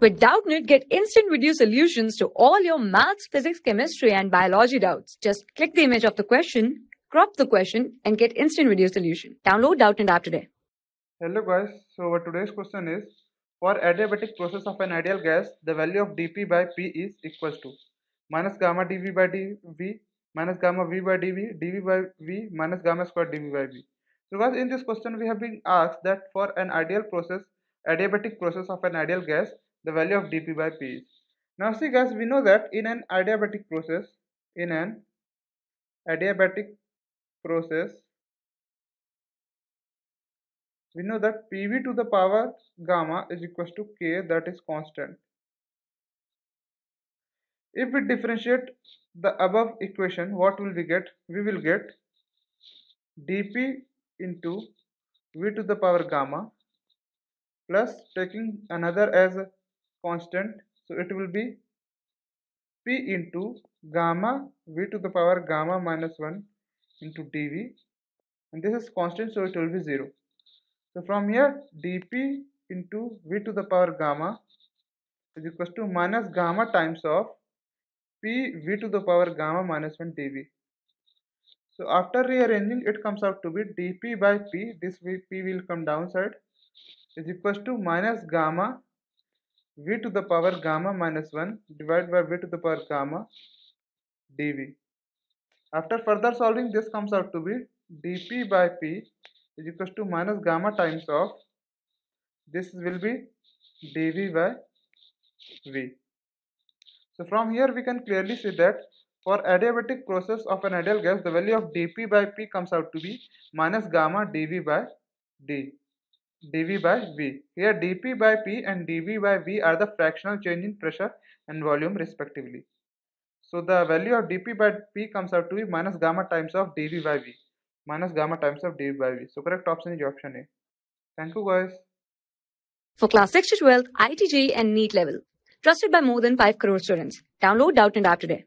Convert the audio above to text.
With Doubtnut, get instant video solutions to all your maths, physics, chemistry, and biology doubts. Just click the image of the question, crop the question, and get instant video solution. Download Doubtnut app today. Hello guys, so today's question is for adiabatic process of an ideal gas the value of dP by P is equals to minus gamma dV by dV minus gamma V by dV dV by V minus gamma square dV by V. So guys in this question we have been asked that for an ideal process adiabatic process of an ideal gas the value of dP by P is. Now see guys we know that in an adiabatic process in an adiabatic process we know that PV to the power gamma is equal to K that is constant. If we differentiate the above equation what will we get? We will get dP into V to the power gamma plus taking another as constant. So it will be P into gamma V to the power gamma minus 1 into dV. And this is constant so it will be 0 so from here dp into v to the power gamma is equals to minus gamma times of p v to the power gamma minus 1 dv. So after rearranging it comes out to be dp by p. This p will come downside is equals to minus gamma v to the power gamma minus 1 divided by v to the power gamma dv. After further solving this comes out to be dp by p is equals to minus gamma times of this will be dv by v. So from here we can clearly see that for adiabatic process of an ideal gas the value of dp by p comes out to be minus gamma dv by d dv by v. Here dp by p and dv by v are the fractional change in pressure and volume respectively. So the value of dp by p comes out to be minus gamma times of dv by v minus gamma times of dv by v. So correct option is option A. Thank you guys. For class 6 to 12, IIT JEE and NEET level. Trusted by more than 5 crore students. Download Doubtnut app today.